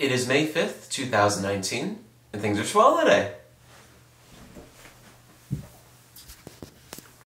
It is May 5th, 2019, and things are swell today.